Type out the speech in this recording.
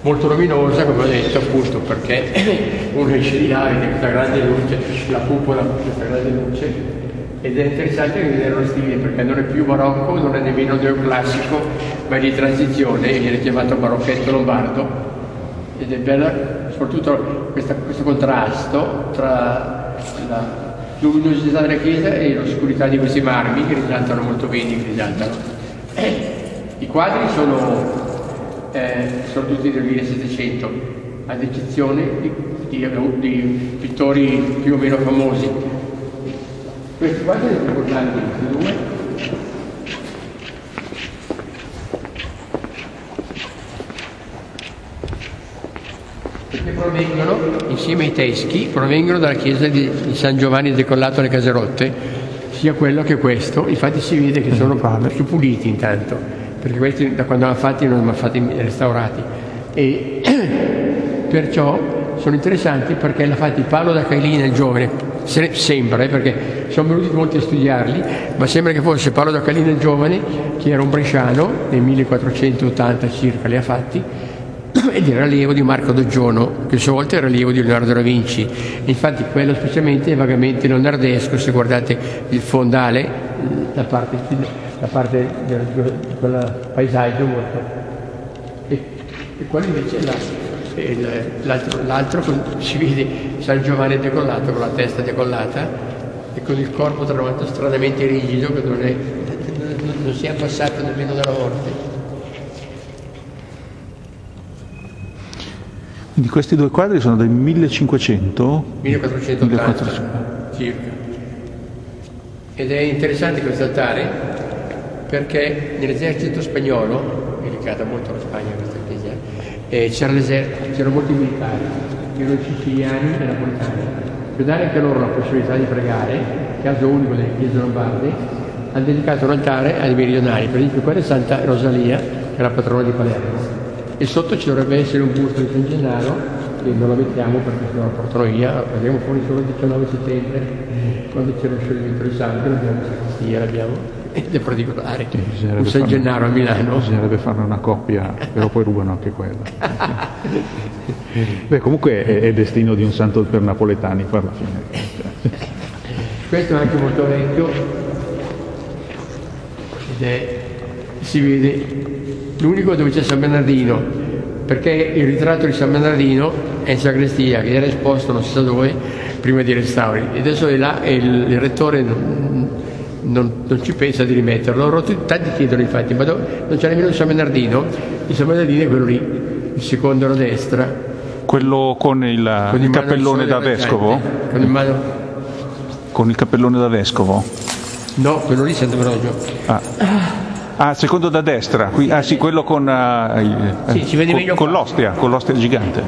molto luminosa, come ho detto appunto, perché uno esce di là, vede questa grande luce, la cupola, questa grande luce, ed è interessante vedere lo stile perché non è più barocco, non è nemmeno neoclassico, ma è di transizione, viene chiamato barocchetto lombardo ed è bella soprattutto questa, questo contrasto tra la luminosità della chiesa e l'oscurità di questi marmi che risaltano molto bene, risaltano. I quadri sono, eh, sono tutti del 1700, ad eccezione di, di, di pittori più o meno famosi. Questi quadri sono importanti, questi due, perché provengono, insieme ai teschi, provengono dalla chiesa di, di San Giovanni decollato alle Caserotte, sia quello che questo, infatti si vede che sono più puliti intanto, perché questi da quando hanno fatti non hanno fatti restaurati e perciò sono interessanti perché l'ha fatti Paolo da Cailina il giovane, sembra eh, perché sono venuti molti a studiarli, ma sembra che fosse Paolo da Cailina il giovane, che era un bresciano, nel 1480 circa li ha fatti, ed era allievo di Marco Doggiono, che a sua volta era allievo di Leonardo da Vinci. Infatti quello specialmente è vagamente leonardesco, se guardate il fondale, la parte, la parte di quel paesaggio molto. E, e quello invece l'altro, l'altro si vede San Giovanni decollato con la testa decollata e con il corpo tra l'altro stranamente rigido che non, è, non si è abbassato nemmeno dalla morte. Quindi questi due quadri sono del 1500? 1480 1400. circa. Ed è interessante questo altare perché nell'esercito spagnolo, dedicata molto alla Spagna questa chiesa, eh, c'erano molti militari, erano siciliani e napoletani. Per dare anche loro la possibilità di pregare, caso unico delle chiese lombarde, hanno dedicato un altare ai meridionali. Per esempio quella è Santa Rosalia, che è la patrona di Palermo e sotto ci dovrebbe essere un busto di San Gennaro che non lo mettiamo perché se no lo porterò via, lo prendiamo fuori solo il 19 settembre quando c'è lo scioglimento di sangue, l'abbiamo in sacrestia, l'abbiamo ed è particolare. Sì, un San Gennaro a Milano. Bisognerebbe farne una coppia, però poi rubano anche quella. Beh, comunque è, è, destino di un santo per napoletani per la fine. Questo è anche molto vecchio ed è, si vede l'unico dove c'è San Bernardino, perché il ritratto di San Bernardino è in sacrestia, che era esposto non si sa dove, prima dei restauri. E adesso è là e il, il rettore non, non, ci pensa di rimetterlo. Loro tanti chiedono infatti, ma dove, non c'è nemmeno il San Bernardino? Il San Bernardino è quello lì, il secondo alla destra. Quello con il, con il cappellone da vescovo? Con il, mano... con il cappellone da vescovo? No, quello lì è Sant'Ambrogio. Ah. Ah, secondo da destra, qui, ah sì, quello con, uh, sì, si vede con, con l'ostia, con l'ostia gigante.